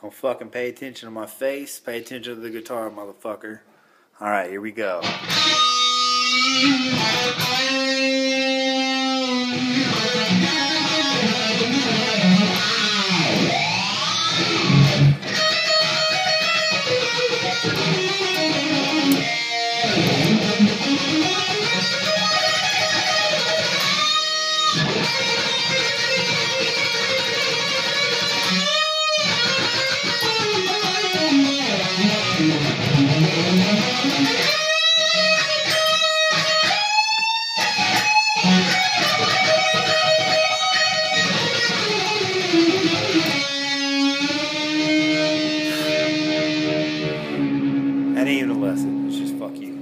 Don't fucking pay attention to my face. Pay attention to the guitar, motherfucker. Alright, here we go. That ain't even a lesson. It's just fuck you.